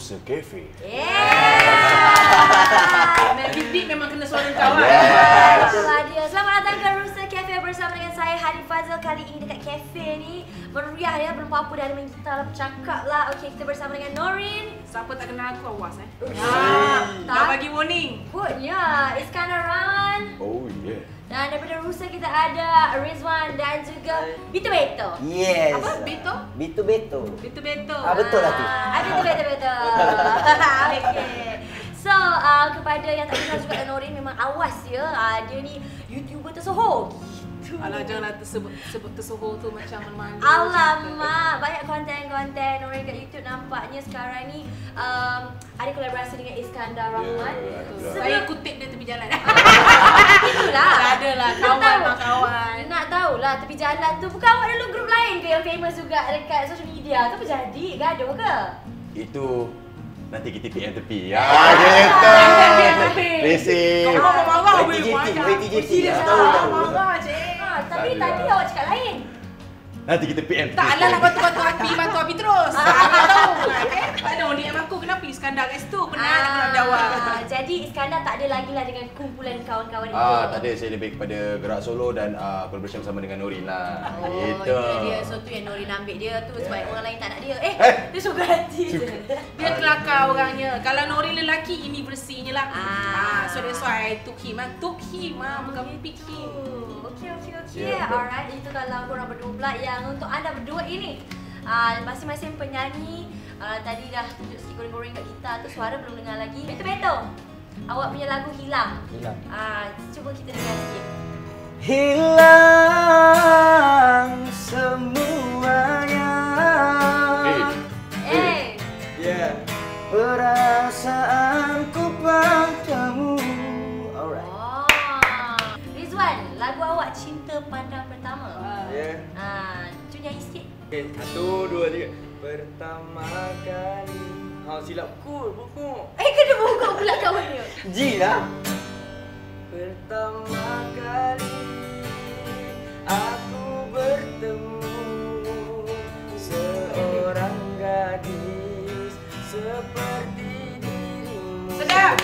Rusa Cafe. Memang ya, apa-apa dah ada main gitar lah, bercakap lah. Okey, kita bersama dengan Norin. Siapa tak kenal aku awas eh. Ah, Dah bagi warning. Putnya Iskandar Rahman. Oh yeah. Dan daripada Rooster kita ada Rizwan dan juga Bito Beto. Yes. Apa? Beto? Bitu beto. Beto Beto. Ah, betul lah tu. Ah, betul betul betul. Okey. So, uh, kepada yang tak kenal juga Norin memang awas ya. Uh, dia ni YouTuber tersohor. Alah janganlah tersebut sebut tersohor tu macam mana-mana. Alamak, banyak konten-konten Norin kat YouTube nampaknya sekarang ni um, ada kolaborasi dengan Iskandar Rahman. Ya, Betul. Sebelum- Saya kutip dia tepi jalan. Itulah. Tak ada lah Nak kawan tahu. mak kawan. Nak tahulah tepi jalan tu bukan awak dulu grup lain ke yang famous juga dekat social media tu apa jadi? Gaduh ke? Itu nanti kita PM tepi. Ya, gitu. PM tepi. Racing. Kau marah-marah weh. YTJT, macam. YTJT. Serius Ah, ah, tahu, tahu. marah cik. Tapi tadi awak cakap lain. Nanti kita PM. Tak lah nak bantu-bantu api, bantu api terus. Tak tahu. Okay? Tak ada orang DM aku, kenapa Iskandar kat situ? Penat nak jawab. Ah, Jadi Iskandar tak ada lagi lah dengan kumpulan kawan-kawan itu. Ah, tak ada. Saya lebih kepada gerak solo dan uh, collaboration bersama dengan Norin lah. Oh, Gitu. dia, dia. So tu yang Norin ambil dia tu sebab Yeah. orang lain tak nak dia. Eh, Eh. dia suka hati je. Dia kelakar orangnya. Kalau Nori lelaki, ini bersihnya lah. Ah. Ah. So that's why I took him. I took him. Ah, bukan pick him. Yeah, betul. Alright, itu kalau korang berdua pula yang untuk anda berdua ini. Uh, masing-masing penyanyi uh, tadi dah tunjuk sikit goreng-goreng kat kita tu suara belum dengar lagi. Beto Beto. Awak punya lagu hilang. Hilang. Ah, cuba kita dengar sikit. Hilang semuanya. Eh. Eh, Yeah. Perasaanku satu, dua, tiga. Pertama kali. Ha, silap ku, buku. Eh, kena buka pula kawan dia. G lah. Pertama kali aku bertemu seorang gadis seperti dirimu. Sedap.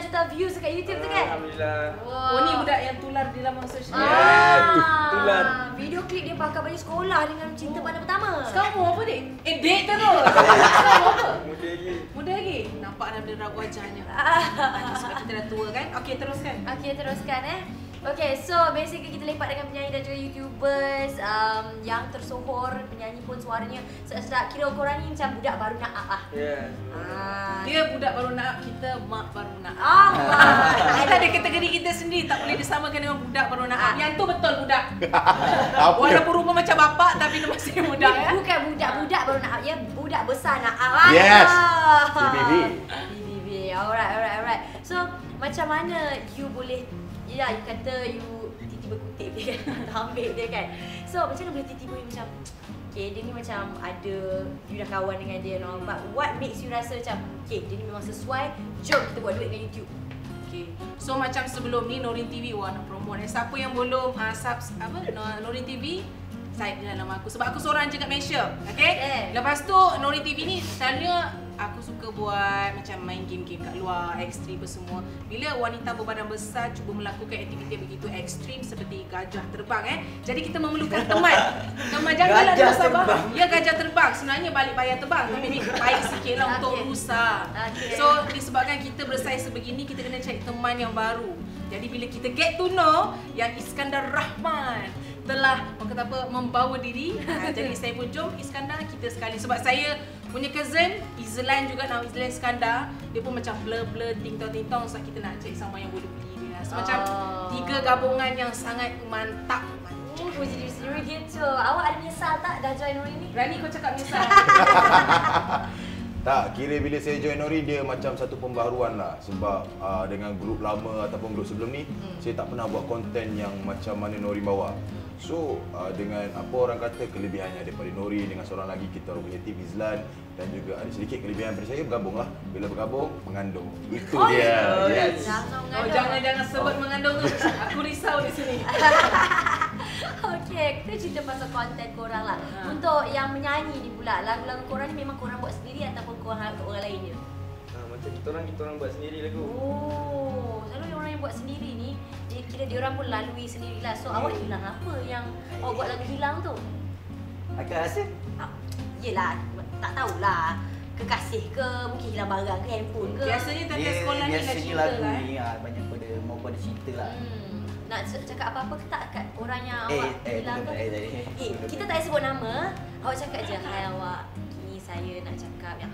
Juta-juta views dekat YouTube tu kan? Alhamdulillah. Wah. Oh ni budak yang tular di laman sosial. Ah, tu, tular. Video klip dia pakai baju sekolah dengan cinta pandang pertama. Sekarang umur apa dek? Eh dek terus. Sekarang umur apa? Muda lagi. Muda lagi? Nampak dah benda raut wajahnya. Ah. Ah, Sebab kita dah tua kan? Okey teruskan. Okey, teruskan eh. Okay, so basically kita lepak dengan penyanyi dan juga YouTubers um, yang tersohor, penyanyi pun suaranya sedap-sedap. Kira korang ni macam budak baru nak up ah. Ya. Ah. Dia budak baru nak kita mak baru nak. Ah, Kita ada kategori kita sendiri tak boleh disamakan dengan budak baru nak. Ah. Yang tu betul budak. Walaupun rupa macam bapak tapi dia masih budak ya. Bukan budak-budak baru nak up, ya budak besar nak up. Ah. Yes. Ah. BBB. BBB. Alright, alright, alright. So, macam mana you boleh Ya, you kata you tiba-tiba kutip dia kan Atau ambil dia kan So, macam mana boleh tiba-tiba you macam Okay, dia ni macam ada You dah kawan dengan dia and all But what makes you rasa macam Okay, dia ni memang sesuai Jom kita buat duit dengan YouTube Okay. So macam sebelum ni Norin TV wah nak promote eh. Siapa yang belum uh, subs apa No- Norin TV type dalam nama aku sebab aku seorang je kat Malaysia. Okay? Eh. Lepas tu Norin TV ni selalunya aku suka buat macam main game-game kat luar, ekstrim apa semua. Bila wanita berbadan besar cuba melakukan aktiviti yang begitu ekstrim seperti gajah terbang eh. Jadi kita memerlukan teman. Teman janganlah Gajah rusa bah. terbang. Ya gajah terbang. Sebenarnya balik bayar terbang tapi ni baik sikit lah untuk rusa. Okey. So disebabkan kita bersaiz sebegini kita kena cari teman yang baru. Jadi bila kita get to know yang Iskandar Rahman telah orang kata apa membawa diri. Ha, jadi saya pun jom Iskandar kita sekali sebab saya punya cousin Izlan juga nama Izlan Iskandar dia pun macam blur-blur ting-tong-ting-tong sebab kita nak cari sama yang boleh beli dia. So, macam Oh. tiga gabungan yang sangat mantap. puji diri sendiri gitu. Awak ada menyesal tak dah join Nuri ni? Berani kau cakap menyesal. Tak, kira bila saya join Nori dia macam satu pembaharuan lah sebab uh, dengan grup lama ataupun grup sebelum ni hmm. saya tak pernah buat konten yang macam mana Nori bawa. So uh, dengan apa orang kata kelebihannya daripada Nori dengan seorang lagi kita orang punya tim Izlan dan juga ada sedikit kelebihan daripada saya bergabung lah. Bila bergabung mengandung. Itu Oh, dia. yes. Jangan Oh, mengandung. jangan jangan sebut mengandung tu. Aku risau di sini. Okey, kita cerita pasal konten korang lah. Ha. Untuk yang menyanyi ni pula, lagu-lagu korang ni memang korang buat sendiri ataupun korang harap orang lain je? Ha, macam kita orang kita orang buat sendiri lagu. Oh, selalu orang yang buat sendiri ni, dia kira dia orang pun lalui sendirilah. So awak hilang apa yang awak buat lagu hilang tu? Akak rasa Ah, yelah, tak tahulah. Kekasih ke, mungkin hilang barang ke, handphone ke. Biasanya tanda dia sekolah ni dah biasanya cerita lagu lah. eh. ni ah, banyak pada mau pada cerita lah. Hmm. Nak cakap apa-apa ke tak kat orang yang Eh, awak eh, hilang tu? eh, tadi. Eh, kita tak sebut nama. Awak cakap je, hai awak. Saya nak cakap yang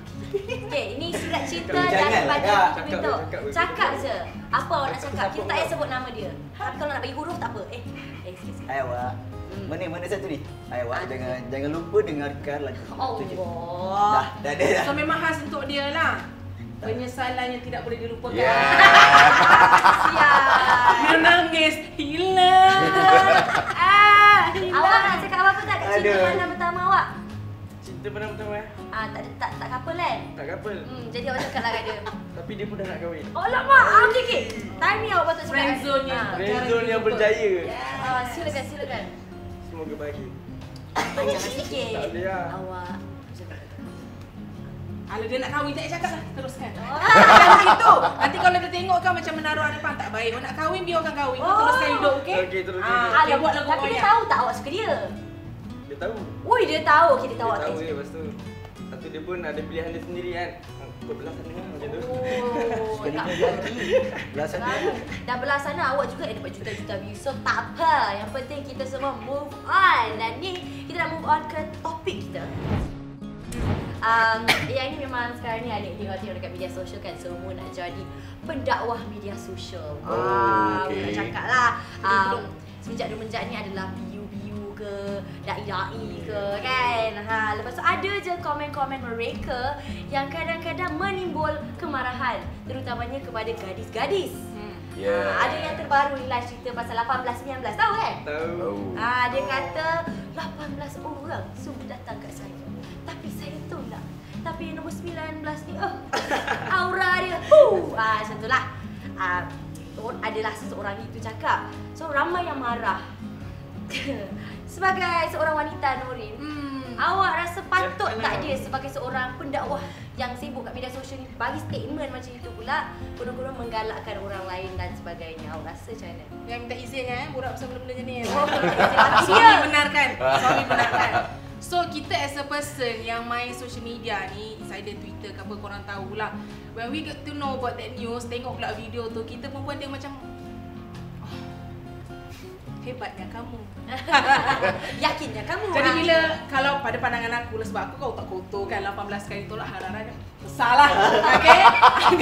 Okay, ini surat cerita daripada Kak. Buku Cakap, je. Apa awak nak cakap? Kita tak payah sebut nama dia. Tapi kalau nak bagi huruf tak apa. Eh, eh sikit sikit. Hai awak. Hmm. Mana mana satu ni? Hai awak Ah, jangan jangan lupa dengarkan lagu. Tu je. Dah, dah dah. So memang khas untuk dia lah. Penyesalan yang tidak boleh dilupakan. Yeah. Siap. Dia nangis hilang. ah, hilang. Awak nak cakap apa-apa tak kat Aduh. pandang pertama awak? Cinta pernah pertama eh? Ah, tak tak tak couple kan? Tak couple. Hmm, jadi awak cakap lah kat dia. Tapi dia pun dah nak kahwin. Oh lama, ah, okey okey. Time ni awak patut cakap. Friend zone-nya. Ah. Friend zone yang berjaya. Ah, silakan silakan. Semoga bahagia. Panjang sikit. Tak boleh lah. Awak. Kalau dia nak kahwin tak cakap lah. Teruskan. Oh. Jangan gitu. Nanti kalau dia tengok kan macam menaruh harapan tak baik. Orang nak kahwin biarkan kahwin. Kau Oh. teruskan hidup okey? Okey, teruskan Ah, okay, buat lagu tapi dia banyak. tahu tak awak suka dia? Dia tahu. Ui, dia tahu. Okey, dia tahu Dia awak tahu je lepas tu. Dia pun ada pilihan dia sendiri kan. Kau belah sana macam tu. Oh, Sekali tak. Belasan Baru. Dah belah sana awak juga yang dapat juta-juta view. So tak apa. Yang penting kita semua move on. Dan ni kita nak move on ke topik kita. Um, yang ini memang sekarang ni adik tengok tengok dekat media sosial kan semua nak jadi pendakwah media sosial. Oh, Ah, okey. nak cakap lah. Um, semenjak semenjak ni adalah view-view ke dai-dai ke kan. Ha, lepas tu ada je komen-komen mereka yang kadang-kadang menimbul kemarahan terutamanya kepada gadis-gadis. Hmm. Yeah. Ha, ada yang terbaru ni lah cerita pasal 18 19 tahu kan? Tahu. Oh. Ah, dia kata 18 orang sudah datang kat saya. Tapi saya tolak. Tapi yang nombor 19 ni, oh, aura dia. Huh. Ah, macam tu lah. Ah, or- adalah seseorang itu cakap. So, ramai yang marah. Sebagai seorang wanita, Nurin, Hmm. awak rasa patut Ya, tak dia sebagai seorang pendakwah yang sibuk kat media sosial ni bagi statement macam itu pula kurang-kurang menggalakkan orang lain dan sebagainya. Awak rasa macam mana? Yang minta izin kan eh, borak pasal benda-benda ni. Oh, dia. Suami benarkan. Suami benarkan. So kita as a person yang main social media ni, insider Twitter ke apa korang tahulah. When we get to know about that news, tengok pula video tu, kita perempuan dia macam "Oh, hebatnya kamu. Yakinnya kamu. Jadi bila kalau pada pandangan aku lah sebab aku kau tak kotor kan 18 kali tolak hal-halnya besar lah. Okay?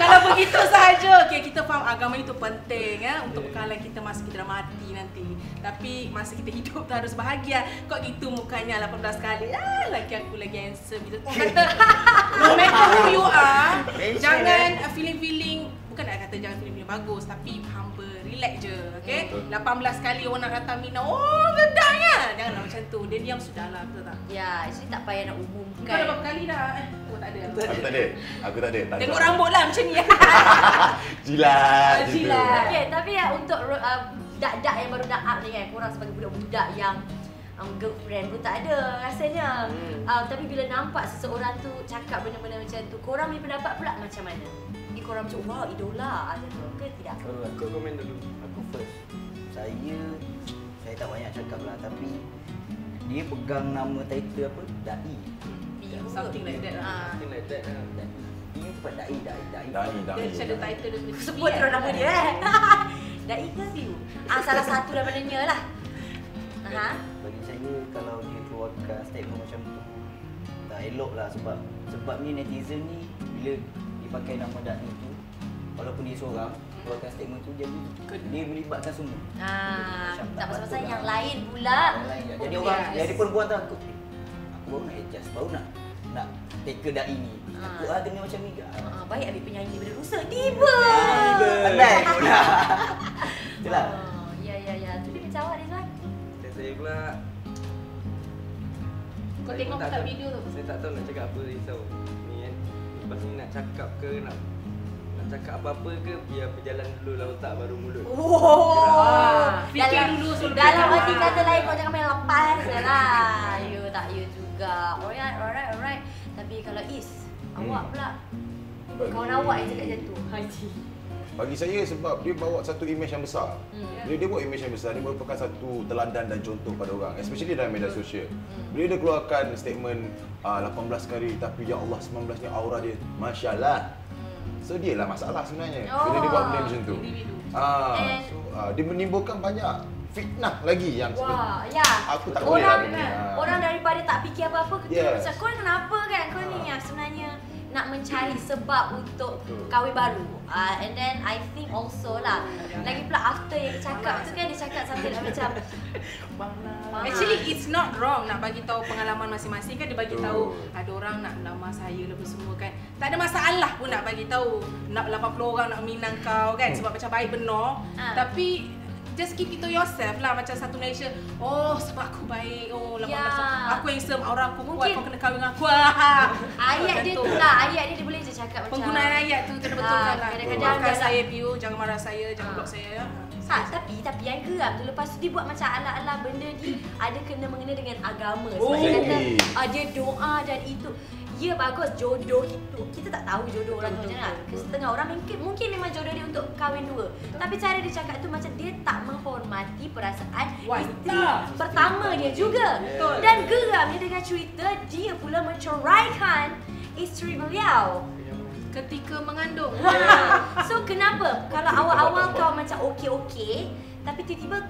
kalau begitu sahaja, okay, kita faham agama itu penting ya untuk bekalan kita masa kita dah mati nanti. Tapi masa kita hidup tu harus bahagia. Kok gitu mukanya 18 kali. Ah, laki aku lagi handsome gitu. Orang kata no matter who you are, jangan uh, feeling-feeling bukan nak kata jangan feeling-feeling bagus tapi humble, relax je, okay? Betul. 18 kali orang nak datang Mina, oh gedangnya. Janganlah macam tu. Dia diam sudahlah, betul tak? Ya, actually tak payah nak Kau umumkan. dah berapa kali dah? Eh, oh tak ada. Aku tak ada. Aku tak ada. Tak Tengok ada. rambut lah macam ni. Jilat. Jilat. Okay, tapi ya untuk uh, dak-dak yang baru nak up ni kan, korang sebagai budak-budak yang um, girlfriend pun tak ada rasanya. Hmm. Uh, tapi bila nampak seseorang tu cakap benda-benda macam tu, korang punya pendapat pula macam mana? Ni korang macam, wow, idola macam tu ke tidak? Kalau Kau komen dulu. First. Saya saya tak banyak cakap lah tapi dia pegang nama title apa? Dai. Something like that lah. Ah. Something like that lah. Dan dia tempat dai dai dai. Dai, Dia dai. macam ada title dia. Sebut terus nama dia eh. Dai ke view? Ah, salah satu daripadanya lah. Ha? Bagi saya kalau dia keluarkan statement macam tu tak elok lah sebab sebab ni netizen ni bila dia pakai nama Dai tu walaupun dia seorang keluarkan statement tu jadi dia melibatkan semua. Ah, Macam tak pasal-pasal yang lah. lain pula. Yang lain je. Jadi Oh, orang, yes. jadi perempuan tu aku, eh, aku baru nak adjust, baru nak nak take dai ini. Aku ah kena macam ni? Ah, baik ambil penyanyi daripada rusa. Tiba. Pandai aku dah. Itulah. Oh, ya ya ya. Tu dia macam awak Rizwan. Saya pula Kau tengok kat video tu. Saya tak tahu nak cakap apa risau. Ni kan. Lepas ni nak cakap ke nak cakap apa-apa ke biar berjalan dulu lah otak baru mulut. Oh. Ah, fikir Dalam- dulu sebelum Dalam arti kata lain kau jangan main lepas je lah. You tak you juga. Alright, alright, alright. Tapi kalau Is, Hmm. awak pula Bagi- kawan awak yang cakap macam tu. Haji. Bagi saya sebab dia bawa satu image yang besar. Hmm. Bila dia bawa image yang besar, dia merupakan satu teladan dan contoh pada orang. Especially dalam media sosial. Hmm. Bila dia keluarkan statement uh, 18 kali tapi ya Allah 19 ni aura dia Masya Allah. So dia lah masalah sebenarnya. Bila dia buat benda macam tu. Individu. Ah, And- so, ah, dia menimbulkan banyak fitnah lagi yang Wah, ya. Aku tak boleh lah orang. Ah. orang daripada tak fikir apa-apa Yes. macam kau kenapa kan kau ni Ah. yang sebenarnya nak mencari sebab untuk kahwin baru. Uh, and then I think also lah lagi pula after yang dia cakap tu kan dia cakap sambil like macam Faham. Actually it's not wrong nak bagi tahu pengalaman masing-masing kan dia bagi tahu ada orang nak lamar saya lepas semua kan. Tak ada masalah pun nak bagi tahu nak 80 orang nak minang kau kan sebab macam baik benar. Ah. Tapi just keep it to yourself lah macam satu Malaysia. Oh sebab aku baik. Oh 18 Ya. tahun. Aku handsome, aura aku kuat, Mungkin- kau kena kahwin dengan aku. Ah. ayat dia tu lah ayat dia dia boleh je cakap macam Penggunaan ayat tu kena betulkan Ah, lah. kadang-kadang Maafkan dalam- saya view, jangan marah saya, jangan Ah. block saya. ya. Ha, tapi tapi yang geram tu lepas tu dia buat macam ala-ala benda ni ada kena mengena dengan agama sebab Oh. dia kata uh, dia doa dan itu Ya bagus jodoh itu Kita tak tahu jodoh orang tu Betul, macam mana betul, Setengah orang mungkin mungkin memang jodoh dia untuk kahwin dua Tapi cara dia cakap tu macam dia tak menghormati perasaan Wanita. isteri pertama dia juga Betul. Dan geramnya dengan cerita dia pula menceraikan isteri beliau Ketika mengandung. So kenapa kalau awal-awal kau macam okey-okey tapi tiba-tiba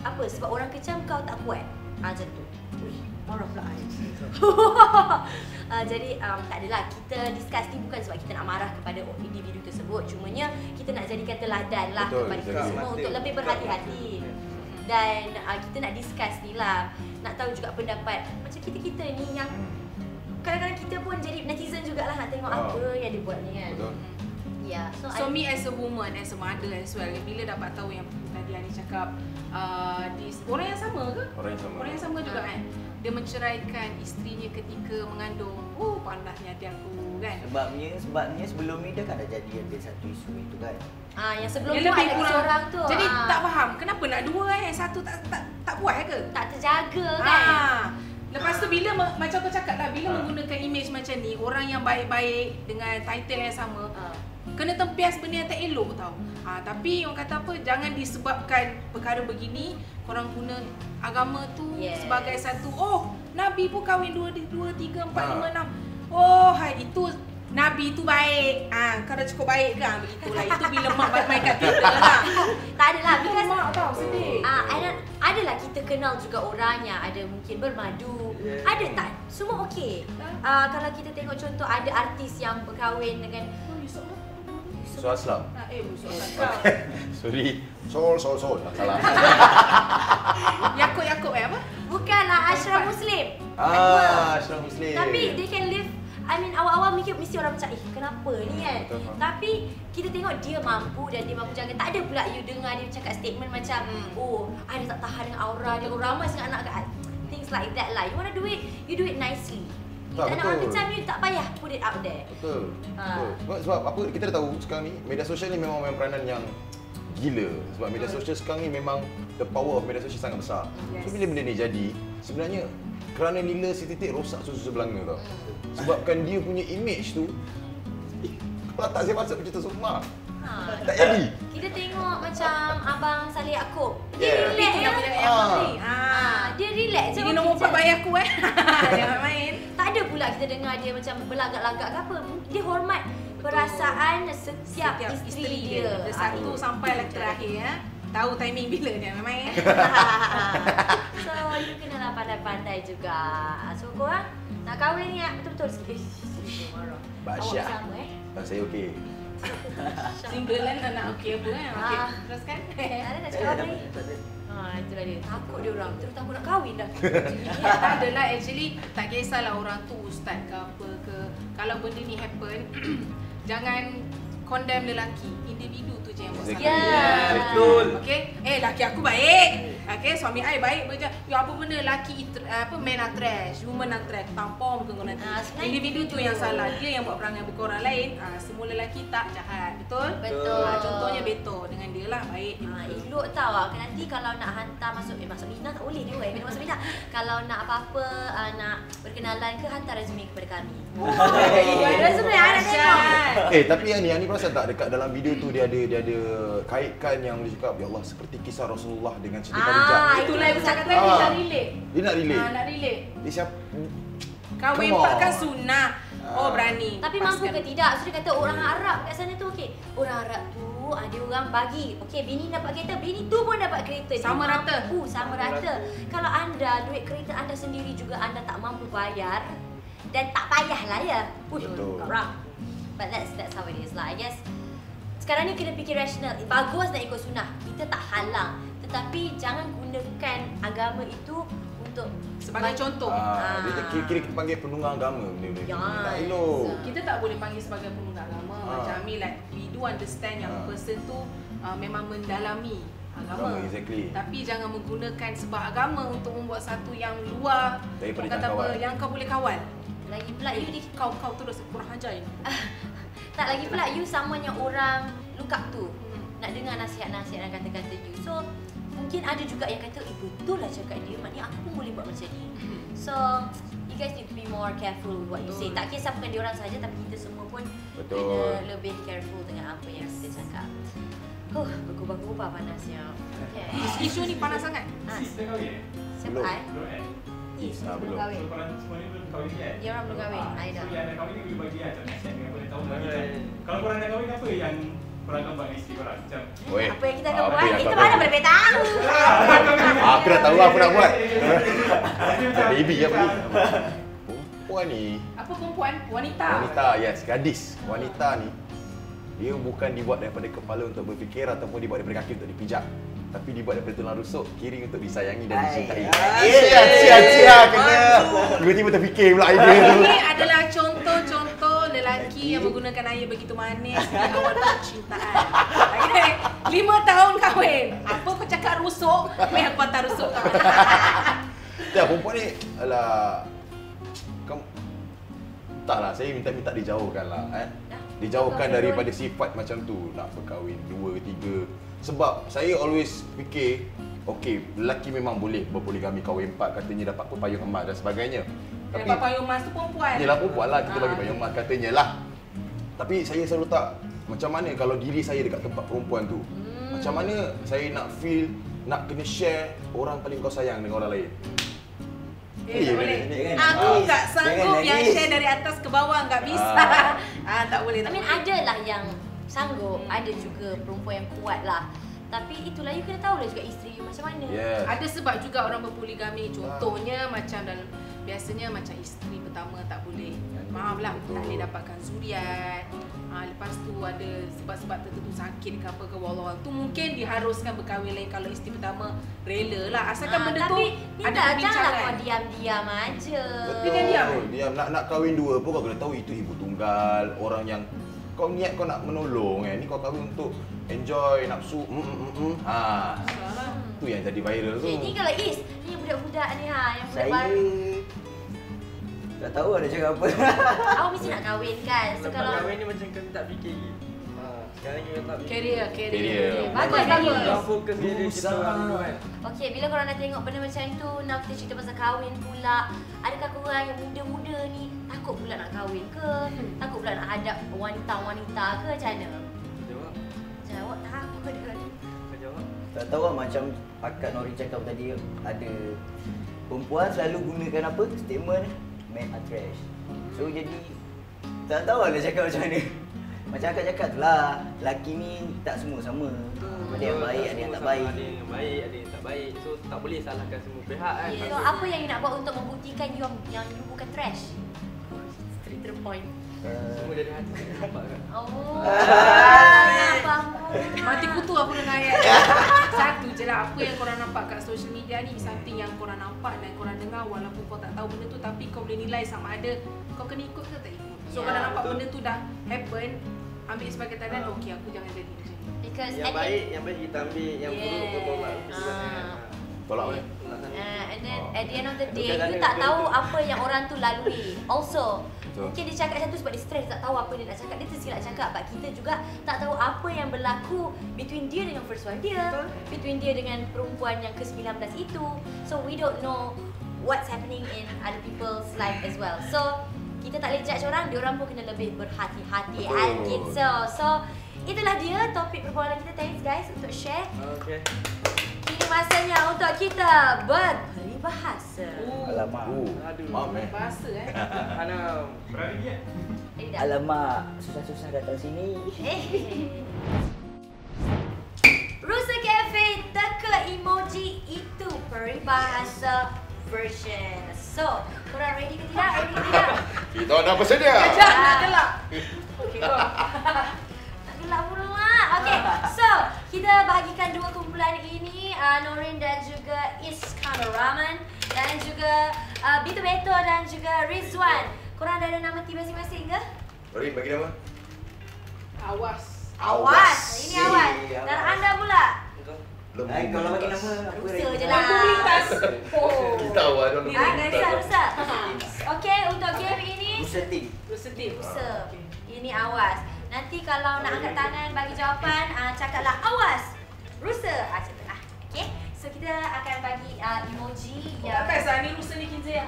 apa sebab orang kecam kau tak kuat. Ah macam tu. Ui, marah pula. uh, jadi um, tak adalah kita discuss ni bukan sebab kita nak marah kepada individu tersebut cumanya kita nak jadikan teladan lah Betul, kepada kita semua untuk lebih berhati-hati dan uh, kita nak discuss ni lah nak tahu juga pendapat macam kita-kita ni yang Hmm, kadang-kadang kita pun jadi netizen jugalah nak tengok Ah. apa yang dia buat ni kan Betul. Ya, so, So I- me as a woman, as a mother as well, bila dapat tahu yang tadi Ani cakap uh, di, orang yang sama ke? Orang yang sama. Orang yang sama juga kan? Dia menceraikan isterinya ketika mengandung. Oh, pandasnya hati aku kan? Sebabnya sebabnya sebelum ni dia kan dah jadi ada satu isu itu kan. Ah, yang sebelum Yang tu lebih ada kurang. seorang tu. Jadi ah, tak faham kenapa nak dua kan? Yang satu tak tak tak puas ke? tak terjaga kan. Ah. Lepas tu bila macam kau cakap lah bila Ah. menggunakan image macam ni orang yang baik-baik dengan title yang sama Ah. kena tempias benda yang tak elok tau. Ha, tapi orang kata apa jangan disebabkan perkara begini korang guna agama tu Yes. sebagai satu oh nabi pun kahwin 2 2 3 4 Ha. 5 6. Oh hai itu nabi tu baik. Ah ha, kau dah cukup baik ke? Ha, begitulah. Itu bila mak baik-baik kat kita lah. Tak adalah Itu because mak tau sedih. Ah, ada adalah kita kenal juga orang yang ada mungkin bermadu. Yeah. Ada tak? Semua okey. Ah, kalau kita tengok contoh ada artis yang berkahwin dengan Oh, So Aslam. Ah, eh lah kau. Sorry. Sol, sol, sol. Tak salah. Yakub Yakub eh apa? bukanlah Ashraf Muslim. ah, Ashraf Muslim. Tapi they can live I mean awal-awal mikir mesti orang macam eh kenapa ni kan Betul. Tapi kita tengok dia mampu dan dia mampu jaga Tak ada pula you dengar dia cakap statement macam Hmm. Oh I dah tak tahan dengan aura dia Orang ramai sangat nak kat Things like that lah You wanna do it You do it nicely You Tak, nak betul. you tak payah put it out there Betul. Ha. Betul. Sebab, sebab apa kita dah tahu sekarang ni media sosial ni memang main peranan yang gila. Sebab media sosial sekarang ni memang the power of media sosial sangat besar. Yes. So bila benda ni jadi, sebenarnya kerana nila si titik rosak susu sebelanga tau. Sebabkan dia punya image tu eh, kalau tak saya masuk macam tu semua. ha. Tak jadi. Kita tengok macam Abang Saleh Yaakob Dia Yeah. relax punya Ah. ha. Ah. Dia relax okey nombor je. 4 bayar aku eh. Jangan main. Ada pula kita dengar dia macam berlagak-lagak ke apa. Dia hormat perasaan setiap, Setiap isteri, dia. Dari satu sampai lagi terakhir ya. Tahu timing bila dia main. so, you kenalah pandai-pandai juga. So, korang nak kahwin ni ah, betul-betul sikit. Eh. Awak sama eh? Ah, saya okey. Single kan nak okey apa kan? Okey. Ah. Teruskan. Ada nak Eh, cakap apa tak ni? Ha, itulah dia. Takut dia orang. Terus takut nak kahwin dah. tak adalah actually tak kisahlah orang tu ustaz ke apa ke. Kalau benda ni happen jangan condemn lelaki. Individu je yang buat Exactly. salah. Ya. Betul. Okey. Eh laki aku baik. Okey, suami ai baik beja. Ya apa benda laki apa man are trash, woman are trash. Tampar muka kau nanti. Ah, Individu tu yang salah. Dia yang buat perangai muka orang lain. Ah, semua lelaki tak jahat. Betul? Betul. Ah, contohnya Beto dengan dia lah baik dia muka. elok tau ah. Nanti kalau nak hantar masuk eh masuk Mina tak boleh dia weh. Bila masuk Mina kalau nak apa-apa uh, nak berkenalan ke hantar resume kepada kami. Oh, resume tengok. Eh tapi yang ni, yang ni perasan tak dekat dalam video tu dia ada dia ada kaitkan yang dia cakap ya Allah seperti kisah Rasulullah dengan Siti Khadijah. Ah, Itulah yang saya kata Ah. dia nak relate. Dia nak relate. Ah, nak relate. Dia siapa? Kahwin Come empat on. kan sunnah. Oh Ah. berani. Tapi mampu ke tidak? So dia kata orang Arab kat sana tu okey. Orang Arab tu ada orang bagi. Okey, bini dapat kereta, bini tu pun dapat kereta. Dia Sama rata. mampu, sama rata. Kalau anda duit kereta anda sendiri juga anda tak mampu bayar dan tak payahlah ya. Betul. But that's that's how it is lah. I guess sekarang ni kena fikir rasional. Bagus nak ikut sunnah. Kita tak halang. Tetapi jangan gunakan agama itu untuk Sebagai contoh. Ah, dia Ah. kira, kira kita panggil penunggang agama benda-benda ni. Ya. Tak elok. Kita tak boleh panggil sebagai penunggang agama. Ah. Macam Amir like we do understand yang Ah. person tu uh, memang mendalami agama. Agama, exactly. Tapi jangan menggunakan sebab agama untuk membuat satu yang luar Daripada kata apa yang kau boleh kawal. lagi pula you di Kau kau terus kurang ajar ini. Tak lagi pula you someone yang orang look up to. Hmm. nak dengar nasihat-nasihat dan kata-kata you. So mungkin ada juga yang kata, eh betul lah cakap dia, maknanya aku pun boleh buat macam ni. So you guys need to be more careful with what you say. Tak kisah bukan dia orang saja tapi kita semua pun Betul. kena lebih careful dengan apa yang kita cakap. Huh, bergubah-gubah panasnya. Okay. Isu ni panas sangat. Ha, eh? siapa Belum. I? Yes, ah, belum. kahwin. So korang semua ni belum kahwin kan? Dia orang belum kahwin, Ah. So yang dah kahwin ni boleh bagi lah macam nasihat dengan boleh tahu macam Kalau korang dah kahwin apa yang korang akan buat dengan isteri korang? Macam Weh. Apa yang kita akan Apa buat? Itu mana boleh tahu. Ah, Aku dah tahu apa nak buat. Baby apa ni? Perempuan ni Apa perempuan? Wanita. Wanita, yes, gadis. Wanita ni dia bukan dibuat daripada kepala untuk berfikir ataupun dibuat daripada kaki untuk dipijak. Tapi dibuat daripada tulang rusuk, kiri untuk disayangi dan Ai, dicintai. ai. Eh, sia, sia, sia, kena. Tiba-tiba terfikir pula idea tu. Ini adalah contoh-contoh lelaki yang menggunakan air begitu manis di awal percintaan. Okay. Lima tahun kahwin. Apa kau cakap rusuk? Meh aku patah rusuk kau. Ya, perempuan ni alah kamu taklah saya minta-minta dijauhkan lah eh. Dijauhkan daripada sifat macam tu nak berkahwin dua, tiga. Sebab saya always fikir Okey, lelaki memang boleh berpoligami kahwin empat katanya dapat payung emas dan sebagainya. Tapi Dapat payung emas tu perempuan. Yelah perempuan lah kita Ah. bagi payung emas katanya lah. Tapi saya selalu tak macam mana kalau diri saya dekat tempat perempuan tu. Hmm. Macam mana saya nak feel nak kena share orang paling kau sayang dengan orang lain. Eh, tak Eh, boleh. jangan Aku nangis. tak sanggup yang share dari atas ke bawah, enggak bisa. Ah. Ah, tak boleh. I tak mean boleh. ada lah yang sanggup, Hmm. ada juga perempuan yang kuat lah. Tapi itulah you kena tahu lah juga isteri you macam mana. Yes. Ada sebab juga orang berpoligami. Contohnya macam dalam biasanya macam isteri pertama tak boleh. Maaf lah, Betul. tak boleh dapatkan zuriat. Ha, lepas tu ada sebab-sebab tertentu sakit ke apa ke wallah tu mungkin diharuskan berkahwin lain kalau isteri pertama rela lah asalkan Ah, benda tapi tu ni ada janganlah perbincangan. kau diam-diam aja. Kan diam. Diam nak nak kahwin dua pun kau kena tahu itu ibu tunggal, orang yang kau niat kau nak menolong kan. Ni kau kahwin untuk enjoy nafsu. Mm, mm, mm, mm. Ha. Salah. Tu yang jadi viral tu. Okay, ni kalau Is, ni yang budak-budak ni ha, yang budak Saya baru. tak tahu ada cakap apa. Awak mesti nak kahwin kan? So Lepas kalau kahwin ni macam kami tak fikir. Ha, sekarang kita tak. Career, career. Career. Bagus, Bagus. Kita fokus diri kita Susah. orang dulu kan. Okay, bila korang dah tengok benda macam tu, now kita cerita pasal kahwin pula. Adakah korang yang muda-muda ni takut pula nak kahwin ke? Takut pula nak hadap wanita-wanita ke macam mana? Jawab. Jawab takut dia. Jawab. Tak tahu lah macam akak Nori cakap tadi ada perempuan selalu gunakan apa statement men are trash. So jadi tak tahu lah cakap macam mana. Macam akak cakap tu lah, lelaki ni tak semua sama. Ada yang baik, ada yang tak baik. Ada yang baik, ada yang tak baik. So tak boleh salahkan semua pihak kan. So apa yang you nak buat untuk membuktikan you yang you bukan trash? The point. Semua dari hati nampak kan. Oh. Mati kutu aku dengan ayat Satu je lah Apa yang korang nampak kat social media ni Something yang korang nampak dan korang dengar Walaupun kau tak tahu benda tu Tapi kau boleh nilai sama ada Kau kena ikut ke tak ikut So Ya, kalau nampak betul. benda tu dah happen Ambil sebagai tanda Okay aku jangan jadi macam ni Because Yang baik, yang baik kita ambil, yang buruk kau bawa. Ah. Tolak boleh? Uh, and then at the end of the day, you tak tahu apa yang orang tu lalui. Also, Betul. mungkin dia cakap macam tu sebab dia stres tak tahu apa dia nak cakap. Dia tersilap cakap. But kita juga tak tahu apa yang berlaku between dia dengan first wife dia, Betul. between dia dengan perempuan yang ke-19 itu. So we don't know what's happening in other people's life as well. So kita tak boleh judge orang, dia orang pun kena lebih berhati-hati. Think so. So itulah dia topik perbualan kita. Thanks guys untuk share. Okey. Masanya untuk kita berperibahasa. Oh, Alamak. Oh, Aduh. maaf eh. bahasa eh Ana Berani ya? Eh. Alamak, susah-susah datang sini. Eh. Rusa Cafe teka emoji itu peribahasa version. So, korang ready ke tidak? Ready ke tidak? Kita dah bersedia. Sekejap nak gelap Okay go Tak gelap pula. Okay, so kita bagikan dua kumpulan ini, uh, Norin dan juga Iskandar Rahman dan juga uh, Bito Beto dan juga Rizwan. Korang dah ada nama tim masing-masing ke? Rin bagi nama. Awas Awas. Ini awas. Dan awas. anda pula? Lembu Ay, kalau bagi nama aku Rusa je lah. Lampu melintas Oh Kita awal dah lembu Ah, melintas. rusa, rusa. Okey, untuk game ini Rusa team. Bersedih rusa. Ini awas. Nanti kalau nak angkat tangan bagi jawapan, uh, cakaplah awas. Rusa. Ah, Okey. So kita akan bagi uh, emoji Tak yang best lah ni rusa ni kinzai lah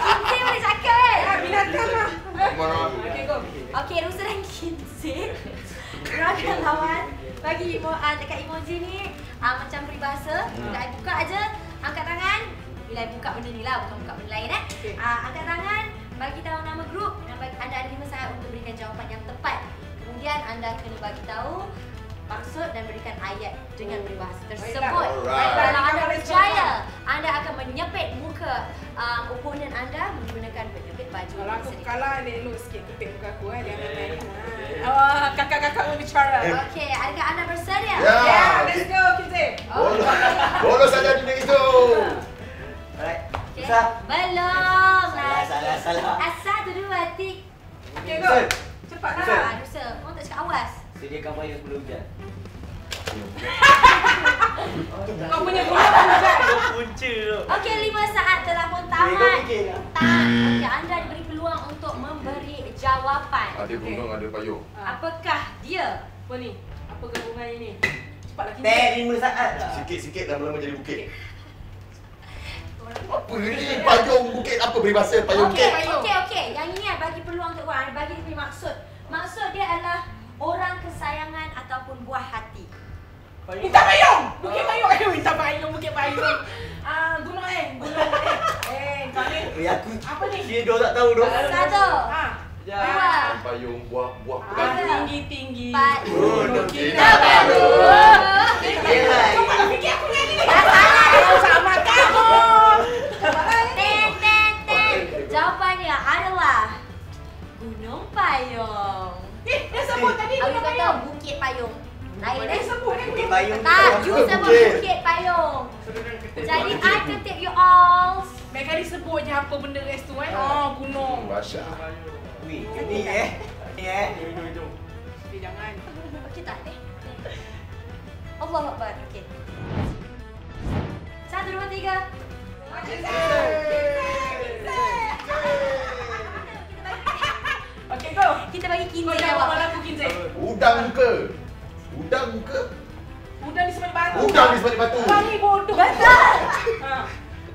Kinzai boleh cakap. Kan? Ah, binatang lah. Okay go. Okey, Rusa dan Kinzai Korang akan lawan Bagi emo, uh, dekat emoji ni uh, Macam peribahasa. Bila I buka aja Angkat tangan. Bila I buka benda ni lah Bukan buka benda lain eh. Okey. uh, Angkat tangan. Bagi tahu nama grup. Dan bagi, Anda ada 5 saat untuk berikan jawapan yang tepat. Kemudian anda kena bagi tahu Maksud dan berikan ayat dengan peribahasa tersebut Alright. Kalau anda percaya Anda akan menyepit muka uh, Opponent anda Menggunakan penyepit baju Kalau aku sedikit. kalah dia elok sikit kepit muka aku eh Jangan main Okay. Ah, kakak-kakak berbicara Okey, adakah anda bersedia? Ya. Yeah, let's go kinzai Bolos. Bolos saja dunia itu. Alright. Okay. Belum Salah, salah, salah. Ah, Satu, dua, tiga. Okay go Rusa. Cepat Rusa. lah Ah, Rusa. Orang tak cakap awas. Sediakan payung sebelum hujan. Kau punya guna hujan Punca tu. Okey, lima saat telah pun tamat. Tak. Okey, anda diberi peluang untuk memberi jawapan. Ada gunung, ada payung. Ah, Apakah dia? Apa ni? Apa gabungannya ni? Cepatlah Teh kinzai lima saat lah. Sikit-sikit lama-lama jadi bukit. Okay. Apa ni? Payung bukit apa peribahasa payung Okey, bukit? okey, okey. Yang ini bagi peluang untuk korang. I bagi dia punya maksud. Maksud dia adalah orang kesayangan ataupun buah hati. Minta payung! Bukit payung! Eh, minta payung, bukit payung. Ah, gunung eh, gunung eh. Eh, kau ni. Eh, aku Apa ni? dia dua tak tahu dua. Satu. Ya. Dua. Payung buah buah ah pelangi. tinggi-tinggi. Empat. Gunung Kinabalu. Yelah. Kau malah fikir aku nyanyi ni. Ah, sama kamu. Ten, ten, ten. Jawapannya adalah Gunung Payung. Eh, dia sebut tadi Aku kata payung. Bukit Payung. Lain Dia eh? sebut eh Bukit payung. Tak, you sebut Bukit Payung. Jadi I ketip you all. Baik kali sebut je apa benda rest tu eh. Oh, gunung. Basya. Wih, ni eh. Ni eh. Eh, jangan. Okey tak eh? Allah Akbar. Okey. Satu, dua, tiga. Okay, Kita bagi Kau Kinzai jawab jawab. malam aku Kinzai. Udang ke? Udang ke? Udang di sebalik batu. Udang di sebalik batu. Kau ni bodoh. Betul. Ha.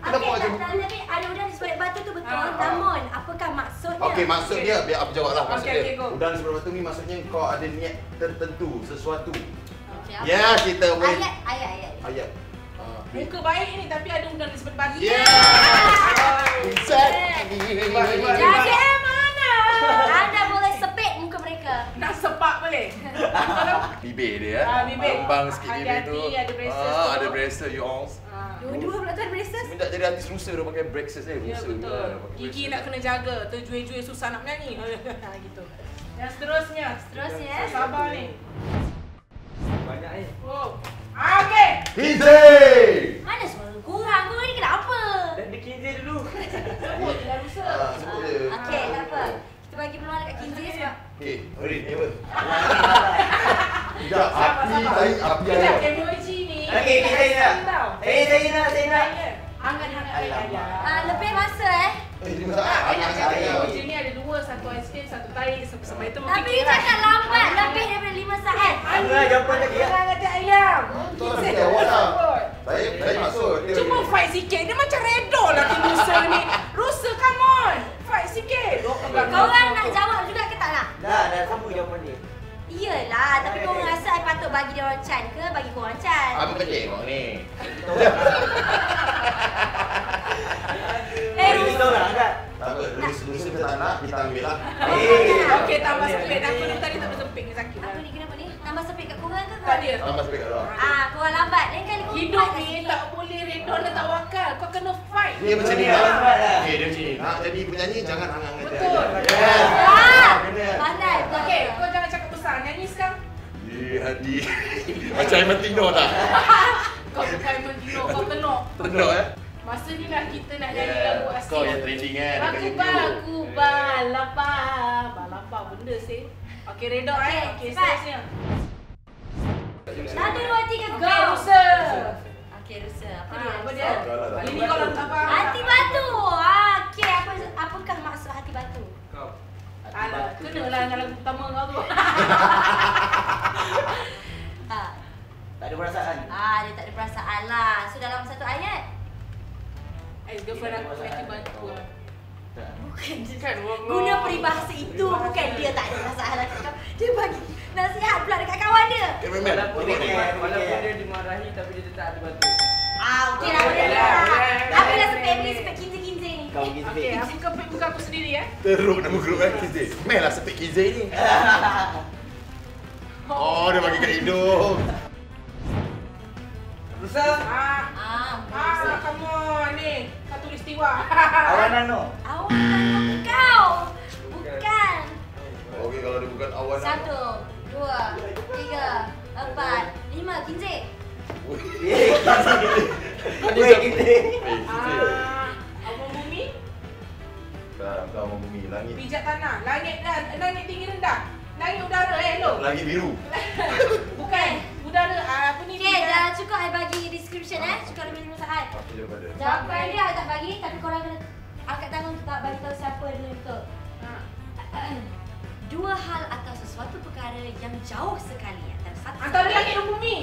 Kenapa macam tak, tak, tapi ada udang di sebalik batu tu betul. Ah, ah. Namun, apakah maksudnya? Okey, maksud dia biar aku jawab lah maksud dia. okey, go. Udang di sebalik batu ni maksudnya kau ada niat tertentu sesuatu. Okey, apa? Ya, kita boleh Ayat, ayat, ayat. ayat. Ah, Muka baik ni tapi ada udang di sebalik batu. Ya. Exactly. Jadi eh mana? Anda boleh sepit muka mereka. Nak sepak boleh. Kalau Bibir dia Ah, bibir. Lembang sikit bibir Hati-hati, tu. ada braces Ah, tu. ada braces you all. Ah. Dua-dua pula tu ada braces. Tak jadi artis rusa dia pakai braces eh Ya rusa. betul. Gigi nak kena jaga, terjual-jual susah nak menyanyi. gitu. Yang seterusnya. Seterusnya, eh. Sabar ni. Banyak eh. Oh. Ah, okey. Kinsey! Mana suara korang? Korang ni kenapa? Dan dia KJ dulu. Sebut je lah rusa. Ah, sebut je. Okey, tak apa. Kita bagi peluang dekat Kinsey sebab Okey, Orin, ni apa? Sekejap, api, tahi, api Sekejap, ayam. emoji ni. Okey, kita nak. Tau. Eh, saya nak, saya nak. Hangat-hangat air ayam. ah, lebih masa eh. Eh, terima kasih. Ayam, ayam, ayam. Emoji ni ada dua, satu ice cream, satu tahi. Sebab itu Tapi you cakap lambat lebih daripada 5 saat. Nak jawapan lagi ya. Hangat ayam. Tu lah fikir awak lah. Saya, saya maksud. dia- Cuma fight sikit. Dia macam redor lah tu rusa ni. Rusa, come on. Fight sikit. Korang nak jawab juga? Dah, dah sambung jawapan dia. Iyalah, tapi korang rasa I patut bagi dia orang can ke bagi korang can? Apa penting kau ni? Eh, kita orang kan? Tak apa, lulus kita tak nak, kita ambil lah. Eh, Okey, tambah sepit. Aku ni tadi tak bersepit dengan sakit. apa ni kenapa ni? Tambah sepit kat korang ke? Tak dia. Tambah sepik kat luar. Ah, korang lambat. Lain kali korang Hidup ni tak boleh redor dan tak wakal. Kau kena fight. Dia macam ni lah. lah. Okey, dia macam ni. Nak jadi penyanyi, jangan hangang kata. Betul. Yes. Kena. pandai. Okey, kau jangan cakap besar. Nyanyi sekarang. Di hati. Macam Iman Tino tak? Kau bukan Mentino, kau tenok. Tenok eh? Masa ni lah kita nak nyanyi Yeah. lagu asing. Kau yang trending kan Aku baku balapa. Balapa benda sih. Okey, redor Okey, eh. Okey, seterusnya. Satu, dua, tiga, go. Okey, rusa. Rusa. Apa Ah, dia? Apa dia? Ini kalau faham. Hati batu. Ah, okey. Apa apakah maksud hati batu? Kau. Alah, kena lah lagu pertama kau tu. Ah, Tak ada perasaan. ah dia tak ada perasaan lah. So dalam satu ayat Ex-girlfriend aku hati batu lah. Bukan dia Kan, guna peribahasa itu bukan dia tak ada perasaan lah. Dia bagi nasihat pula dekat kawan dia. Eh, Mel. Walaupun ni. dia, walaupun dia dimarahi tapi dia tetap ada batu. Ah, okey lah boleh Boleh lah. Tapi dah sepek boleh sepek kinzi-kinzi ni. Kau pergi Okey, aku muka aku sendiri eh. Teruk nama grup kan Kizzy. Mel lah sepik Kizzy ni. Oh, dia bagi kat hidung. Rusa. Ah, Ah, ah, on ni. Khatulistiwa. Awan Nano. Awan kau. Bukan. Okey, kalau dia bukan awan Satu, dua, tiga, empat, lima, kinzi. Weh, kita. Ah, abang bumi, Dah, kau mau bumi langit. pijak tanah, langit dan langit tinggi rendah. Langit udara eh hello. Langit biru. Bukan udara ah, apa ni? Okey, dah cukup I bagi description eh. Cukup lebih lima saat. Jawapan dia I tak bagi tapi korang kena angkat tangan untuk tak bagi tahu siapa dia betul. Ah. Dua hal atau sesuatu perkara yang jauh sekali antara satu Antara langit dan bumi.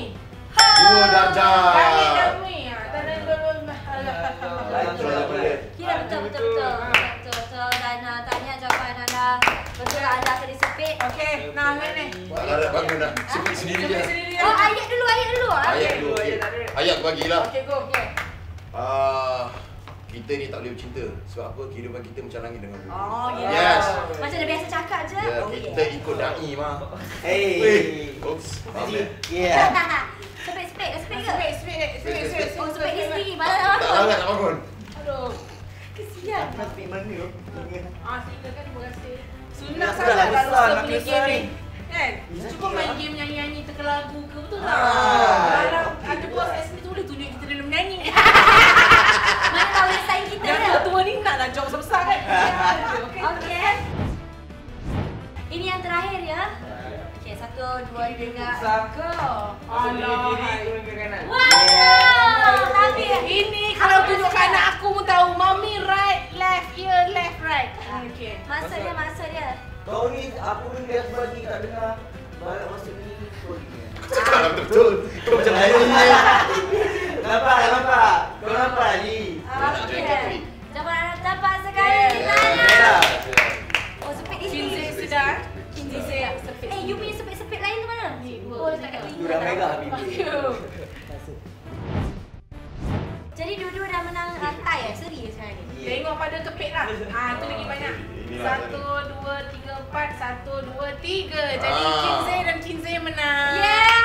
Dua darjah. Langit dan bumi. Ah, Antara dua dia? Kira betul betul betul. Betul betul dan Betul anda akan disepit. Okey, nah angkat ni. Tak ada bangun dah. Sepik sendiri je. Oh dah. ayat dulu ayat dulu. ah. Ayat dulu. okey. Ayat aku bagilah. Okey, go. Okey. Ah, kita ni tak boleh bercinta sebab apa kehidupan kita macam langit dengan bumi. Oh gitu. Yes. Macam dia biasa cakap je. Ya, Oh, kita yeah. ikut dai mah. Hey. Weh. Oops. Maaf Jadi, eh. ya. Sepit sepit sepit ke? Sepit, sepit, sepit, sepit. Oh sepit dia sendiri. Mana Tak langat nak bangun. Aduh. Kesian. Apa speak mana? Ah, sila kan terima kasih. Sunat Dah sangat lah lah nak punya besar game ni. Kan? Kira. main game nyanyi-nyanyi teka lagu ke betul tak? Ah. Kalau ada bos SD tu boleh tunjuk kita dalam menyanyi. Mana tahu dia sayang kita Yang tua-tua ni nak lah job besar kan? Okey. Ini yang terakhir ya. Satu, dua, tiga. Aku Alah. kiri, aku ke kanan. Wow, tapi Ini kalau tunjuk ke anak aku pun tahu Mami right, left, ear, left, right. Okey. Masa dia, masa dia. Kau ni apa benda yang aku bagi tak dengar. Barat masuk ni. kau ni. Cakap lah betul-betul. Kau macam lain ni. Nampak, nampak. Kau nampak ni. nak join Okey. Capri. Dapat sekali. Merah. Oh, sepit di Kinzi sini. sudah. Kinzi saya sepit. Eh, you punya mana? Ni, dua, Oh, letak kat tiga. telinga. Sudah merah Habib. Jadi dua-dua dah menang uh, tie eh? Seri eh sekarang ni? Tengok pada kepit lah. Ah, tu lagi banyak. Inilah Satu, dua, tiga, empat. Satu, dua, tiga. Jadi Ah. Dan Kinzi menang. Yeah!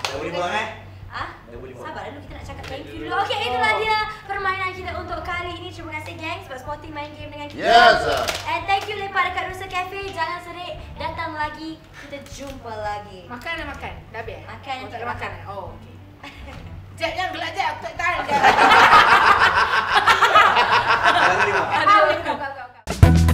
Dah boleh buang eh? Ah, Dah boleh buang. sabar dulu kita nak nak cakap thank you dulu. Okay, itulah dia permainan kita untuk kali ini. Terima kasih geng sebab sporting main game dengan kita. Yes. And thank you lepak dekat Rusa Cafe. Jangan serik, datang lagi. Kita jumpa lagi. Makan dah makan. Dah habis? eh? Makan, Oh, tak kita ada makan. makan. eh? Oh, okey. Jap, jangan gelak jap. Aku tak tahan. Jap. Jangan kau, kau, kau.